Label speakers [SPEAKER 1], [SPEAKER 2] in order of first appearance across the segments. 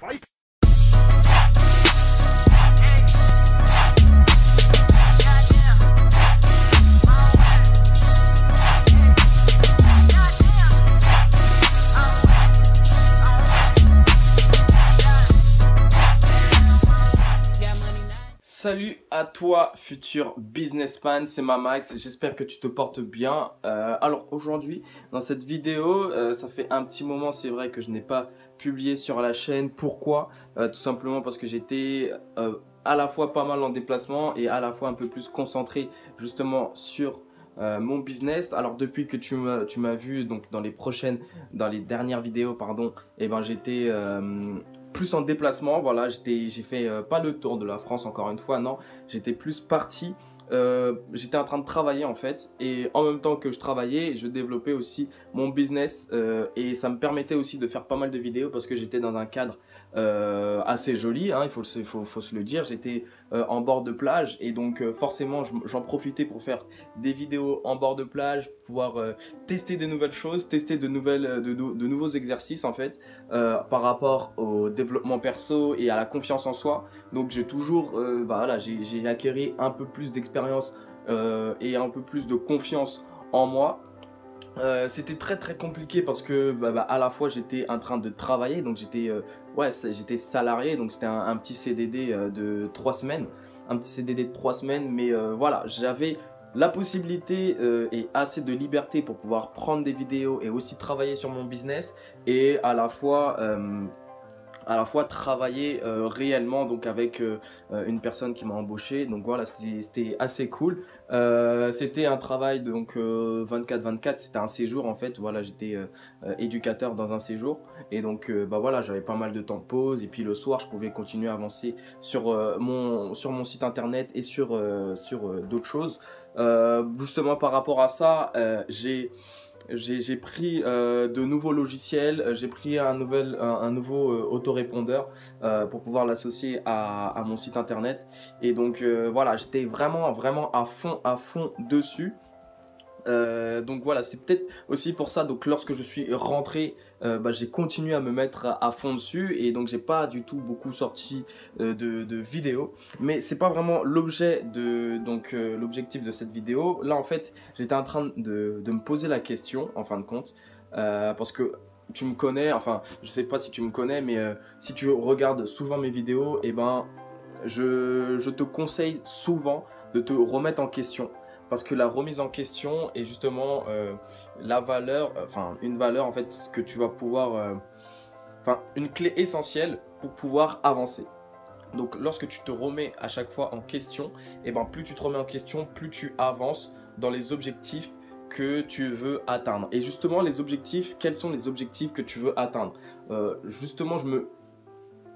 [SPEAKER 1] Fight! À toi, futur businessman, c'est Mamax, j'espère que tu te portes bien. Euh, alors aujourd'hui, dans cette vidéo, euh, ça fait un petit moment, c'est vrai que je n'ai pas publié sur la chaîne. Pourquoi? Euh, Tout simplement parce que j'étais à la fois pas mal en déplacement et à la fois un peu plus concentré justement sur mon business. Alors depuis que tu m'as tu m'as vu donc dans les prochaines dans les dernières vidéos pardon, et eh ben j'étais plus en déplacement. Voilà, j'ai fait euh, pas le tour de la France encore une fois, non. J'étais plus parti. Euh, j'étais en train de travailler en fait et en même temps que je travaillais je développais aussi mon business euh, et ça me permettait aussi de faire pas mal de vidéos parce que j'étais dans un cadre assez joli, hein, il faut, faut, se le dire. J'étais euh, en bord de plage et donc euh, forcément j'en profitais pour faire des vidéos en bord de plage, pouvoir tester des nouvelles choses, tester de, nouveaux exercices en fait par rapport au développement perso et à la confiance en soi. Donc j'ai toujours, bah, voilà, j'ai un peu plus d'expérience et un peu plus de confiance en moi euh, c'était très très compliqué parce que bah, bah, à la fois j'étais en train de travailler donc j'étais euh, ouais j'étais salarié donc c'était un, petit CDD euh, de 3 semaines un petit CDD de 3 semaines mais voilà j'avais la possibilité et assez de liberté pour pouvoir prendre des vidéos et aussi travailler sur mon business et à la fois à la fois travailler euh, réellement donc avec euh, euh, une personne qui m'a embauché. Donc voilà c'était assez cool. C'était un travail donc 24-24 c'était un séjour en fait. Voilà j'étais éducateur dans un séjour. Et donc bah voilà j'avais pas mal de temps de pause. Et puis le soir je pouvais continuer à avancer sur mon sur mon site internet et sur sur d'autres choses. Justement par rapport à ça j'ai j'ai pris euh, de nouveaux logiciels, euh, j'ai pris un, nouveau euh, autorépondeur pour pouvoir l'associer à, à, mon site internet. Et donc voilà, j'étais vraiment, vraiment à fond, à fond dessus. Euh, donc voilà, c'est peut-être aussi pour ça. Donc lorsque je suis rentré, euh, bah, j'ai continué à me mettre à, fond dessus et donc j'ai pas du tout beaucoup sorti euh, de, vidéos. Mais c'est pas vraiment l'objet de donc l'objectif de cette vidéo. Là en fait, j'étais en train de, me poser la question en fin de compte parce que tu me connais. Enfin, je sais pas si tu me connais, mais si tu regardes souvent mes vidéos, et eh ben je, je te conseille souvent de te remettre en question parce que la remise en question est justement euh, la valeur, euh, enfin une valeur en fait que tu vas pouvoir, euh, enfin une clé essentielle pour pouvoir avancer. Donc lorsque tu te remets à chaque fois en question, et eh ben plus tu te remets en question, plus tu avances dans les objectifs que tu veux atteindre. Et justement les objectifs, quels sont les objectifs que tu veux atteindre? Justement je me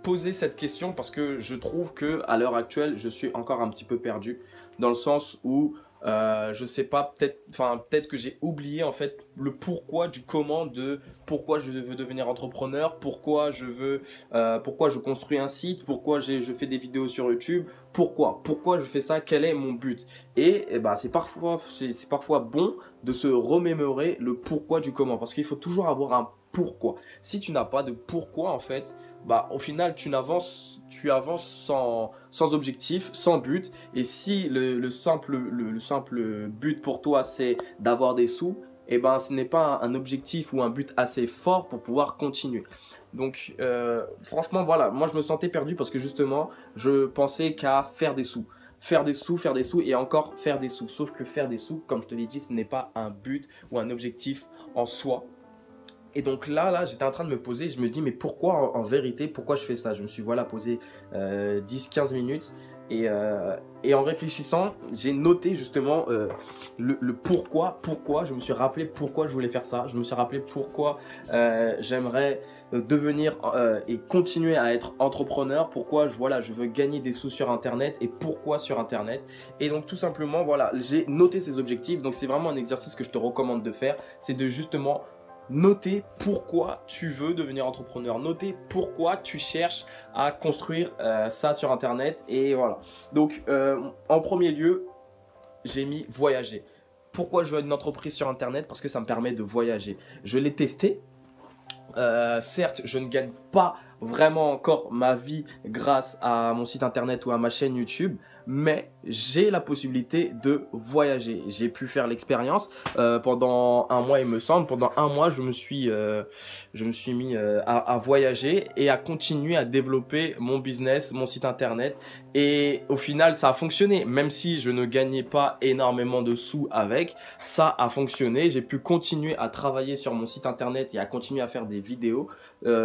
[SPEAKER 1] posais cette question parce que je trouve que à l'heure actuelle je suis encore un petit peu perdu dans le sens où euh, je sais pas, peut-être, enfin peut-être que j'ai oublié en fait le pourquoi du comment de pourquoi je veux devenir entrepreneur, pourquoi je veux, euh, pourquoi je construis un site, pourquoi je fais des vidéos sur YouTube, pourquoi, pourquoi je fais ça, quel est mon but? Et, eh ben, c'est parfois, c'est parfois bon de se remémorer le pourquoi du comment, parce qu'il faut toujours avoir un pourquoi. Si tu n'as pas de pourquoi en fait, bah au final tu n'avances, tu avances sans, objectif, sans but. Et si le, simple, le, simple but pour toi c'est d'avoir des sous, eh ben ce n'est pas un, objectif ou un but assez fort pour pouvoir continuer. Donc euh, franchement voilà, moi je me sentais perdu parce que justement je pensais qu'à faire des sous faire des sous, faire des sous et encore faire des sous. Sauf que faire des sous, comme je te l'ai dit, ce n'est pas un but ou un objectif en soi. Et donc là, là, j'étais en train de me poser, je me dis, mais pourquoi en, vérité, pourquoi je fais ça? Je me suis voilà posé 10-15 euh, minutes et, euh, et, en réfléchissant, j'ai noté justement euh, le, pourquoi, pourquoi, je me suis rappelé pourquoi je voulais faire ça, je me suis rappelé pourquoi j'aimerais devenir et continuer à être entrepreneur, pourquoi voilà, je veux gagner des sous sur Internet et pourquoi sur Internet. Et donc tout simplement, voilà, j'ai noté ces objectifs, donc c'est vraiment un exercice que je te recommande de faire, c'est de justement Notez pourquoi tu veux devenir entrepreneur. Notez pourquoi tu cherches à construire euh, ça sur Internet. Et voilà. Donc, euh, en premier lieu, j'ai mis voyager. Pourquoi je veux une entreprise sur Internet? Parce que ça me permet de voyager. Je l'ai testé. Euh, certes, je ne gagne pas vraiment encore ma vie grâce à mon site internet ou à ma chaîne YouTube, mais j'ai la possibilité de voyager. J'ai pu faire l'expérience euh, pendant un mois, il me semble. Pendant un mois, je me suis, euh, je me suis mis euh, à, à, voyager et à continuer à développer mon business, mon site internet. Et au final, ça a fonctionné. Même si je ne gagnais pas énormément de sous avec, ça a fonctionné. J'ai pu continuer à travailler sur mon site internet et à continuer à faire des vidéos.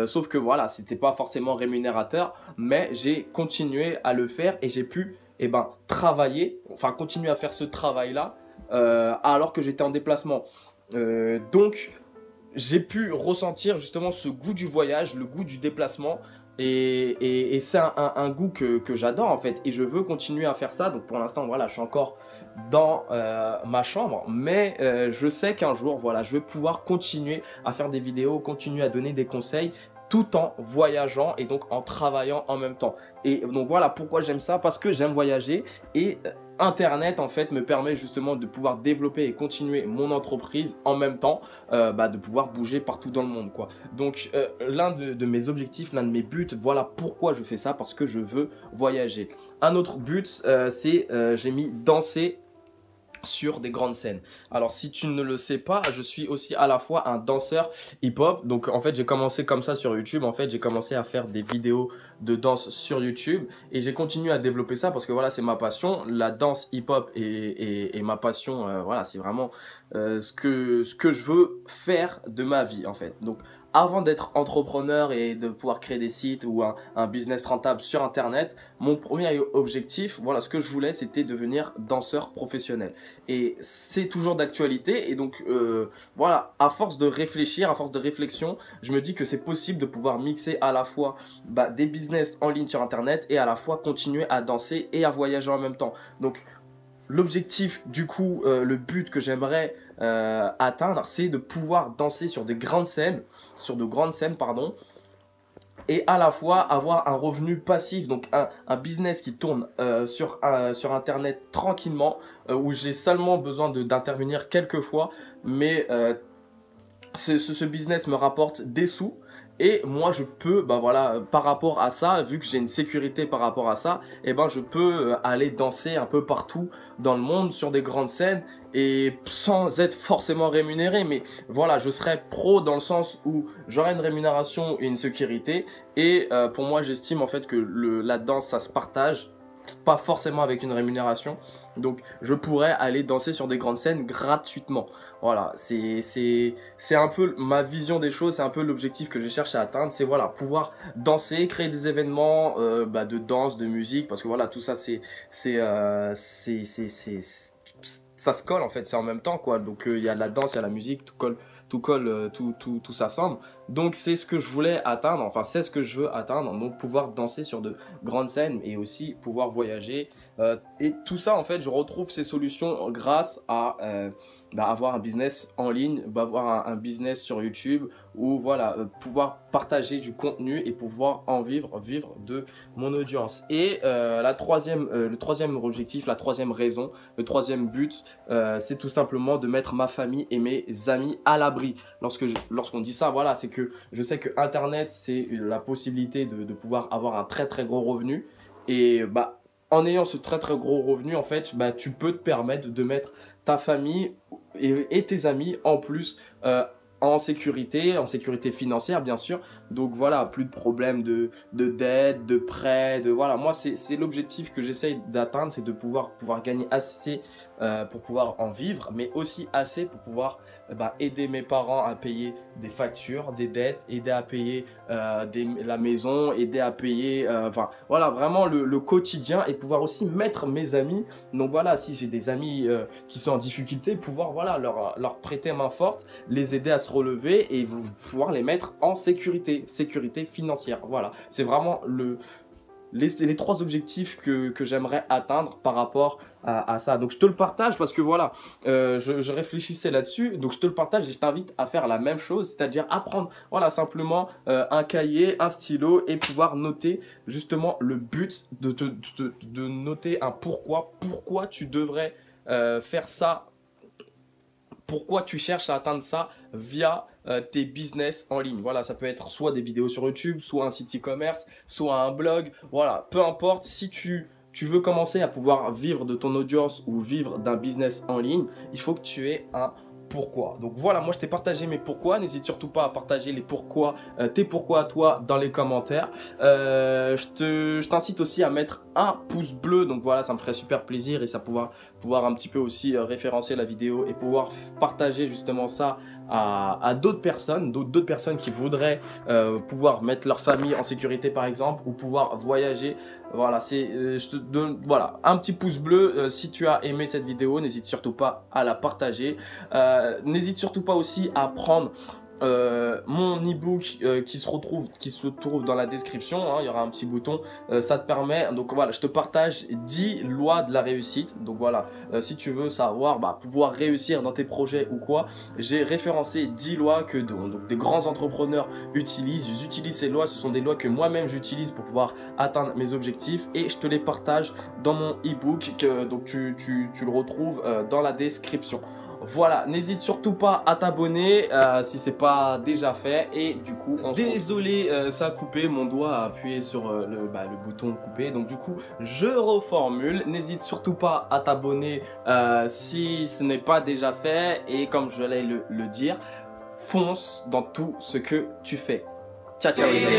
[SPEAKER 1] sauf que voilà, c'était pas forcément rémunérateur, mais j'ai continué à le faire et j'ai pu eh ben, travailler, enfin continuer à faire ce travail-là euh, alors que j'étais en déplacement. Euh, donc, j'ai pu ressentir justement ce goût du voyage, le goût du déplacement. Et, c'est un, goût que, j'adore en fait. Et je veux continuer à faire ça. Donc pour l'instant, voilà, je suis encore dans euh, ma chambre. Mais je sais qu'un jour, voilà, je vais pouvoir continuer à faire des vidéos, continuer à donner des conseils tout en voyageant et donc en travaillant en même temps. Et donc voilà pourquoi j'aime ça, parce que j'aime voyager et euh, Internet en fait me permet justement de pouvoir développer et continuer mon entreprise en même temps, euh, bah, de pouvoir bouger partout dans le monde quoi. Donc euh, l'un de, mes objectifs, l'un de mes buts, voilà pourquoi je fais ça, parce que je veux voyager. Un autre but, c'est j'ai mis danser sur des grandes scènes. Alors si tu ne le sais pas, je suis aussi à la fois un danseur hip-hop. Donc en fait j'ai commencé comme ça sur YouTube. En fait j'ai commencé à faire des vidéos de danse sur YouTube et j'ai continué à développer ça parce que voilà c'est ma passion. La danse hip-hop est, ma passion. Euh, voilà c'est vraiment euh, ce, que, ce que je veux faire de ma vie en fait. Donc avant d'être entrepreneur et de pouvoir créer des sites ou un, business rentable sur Internet, mon premier objectif, voilà, ce que je voulais, c'était devenir danseur professionnel. Et c'est toujours d'actualité. Et donc, euh, voilà, à force de réfléchir, à force de réflexion, je me dis que c'est possible de pouvoir mixer à la fois bah, des business en ligne sur Internet et à la fois continuer à danser et à voyager en même temps. Donc, L'objectif, du coup, euh, le but que j'aimerais euh, atteindre, c'est de pouvoir danser sur des grandes scènes, sur de grandes scènes, pardon, et à la fois avoir un revenu passif, donc un, business qui tourne euh, sur, sur Internet tranquillement, où j'ai seulement besoin d'intervenir quelques fois, mais ce, business me rapporte des sous et moi, je peux, bah voilà, par rapport à ça, vu que j'ai une sécurité par rapport à ça, et eh ben je peux euh, aller danser un peu partout dans le monde sur des grandes scènes et sans être forcément rémunéré. Mais voilà, je serai pro dans le sens où j'aurai une rémunération et une sécurité. Et euh, pour moi, j'estime en fait que la danse, ça se partage pas forcément avec une rémunération. Donc je pourrais aller danser sur des grandes scènes gratuitement. Voilà, c'est un peu ma vision des choses, c'est un peu l'objectif que je cherche à atteindre. C'est voilà, pouvoir danser, créer des événements euh, bah, de danse, de musique, parce que voilà, tout ça c'est euh, c'est ça se colle en fait, c'est en même temps quoi. Donc euh, il y a la danse, il y a la musique, tout colle tout colle, tout, tout, tout s'assemble. Donc c'est ce que je voulais atteindre, enfin c'est ce que je veux atteindre, donc pouvoir danser sur de grandes scènes et aussi pouvoir voyager. Euh, et tout ça en fait, je retrouve ces solutions grâce à euh, bah, avoir un business en ligne, bah, avoir un, business sur YouTube ou voilà, euh, pouvoir partager du contenu et pouvoir en vivre, vivre de mon audience. Et la troisième, le troisième objectif, la troisième raison, le troisième but, c'est tout simplement de mettre ma famille et mes amis à l'abri. Lorsque lorsqu'on dit ça, voilà, c'est que je sais que Internet, c'est la possibilité de, de pouvoir avoir un très très gros revenu. Et bah, en ayant ce très très gros revenu, en fait, bah, tu peux te permettre de mettre ta famille et, tes amis en plus euh, en sécurité, en sécurité financière bien sûr. Donc voilà, plus de problèmes de, de dette, de prêts, de voilà. Moi c'est l'objectif que j'essaye d'atteindre, c'est de pouvoir, pouvoir gagner assez euh, pour pouvoir en vivre, mais aussi assez pour pouvoir eh ben, aider mes parents à payer des factures, des dettes, aider à payer euh, la maison, aider à payer, euh, enfin voilà, vraiment le, quotidien et pouvoir aussi mettre mes amis. Donc voilà, si j'ai des amis qui sont en difficulté, pouvoir voilà leur, leur prêter main forte, les aider à se relever et pouvoir les mettre en sécurité, sécurité financière. Voilà, c'est vraiment le, les, trois objectifs que, j'aimerais atteindre par rapport à, ça. Donc je te le partage parce que voilà, euh, je, réfléchissais là-dessus. Donc je te le partage et je t'invite à faire la même chose, c'est-à-dire apprendre, voilà, simplement euh, un cahier, un stylo et pouvoir noter justement le but de, de, noter un pourquoi, pourquoi tu devrais euh, faire ça, pourquoi tu cherches à atteindre ça via tes business en ligne. Voilà, ça peut être soit des vidéos sur YouTube, soit un site e-commerce, soit un blog. Voilà, peu importe, si tu veux commencer à pouvoir vivre de ton audience ou vivre d'un business en ligne, il faut que tu aies un pourquoi. Donc voilà, moi je t'ai partagé mes pourquoi. N'hésite surtout pas à partager les pourquoi, euh, tes pourquoi à toi dans les commentaires. Euh, je t'incite aussi à mettre un pouce bleu. Donc voilà, ça me ferait super plaisir et ça pouvoir, pouvoir un petit peu aussi euh, référencer la vidéo et pouvoir partager justement ça à, d'autres personnes, d'autres personnes qui voudraient pouvoir mettre leur famille en sécurité par exemple ou pouvoir voyager. Voilà, c'est, je te donne, voilà, un petit pouce bleu si tu as aimé cette vidéo. N'hésite surtout pas à la partager. Euh, n'hésite surtout pas aussi à prendre euh, mon ebook euh, qui se retrouve qui se trouve dans la description hein, il y aura un petit bouton ça te permet donc voilà je te partage 10 lois de la réussite. Donc voilà si tu veux savoir bah, pouvoir réussir dans tes projets ou quoi j'ai référencé 10 lois que donc, des grands entrepreneurs utilisent. J'utilise ces lois ce sont des lois que moi-même j'utilise pour pouvoir atteindre mes objectifs et je te les partage dans mon ebook que donc tu, tu le retrouves dans la description voilà, n'hésite surtout pas à t'abonner euh, si c'est pas déjà fait. Et du coup, désolé, euh, ça a coupé, mon doigt a appuyé sur euh, le, bah, le, bouton couper. Donc du coup, je reformule. N'hésite surtout pas à t'abonner si ce n'est pas déjà fait. Et comme je vais le, le dire, fonce dans tout ce que tu fais. Ciao, ciao les amis.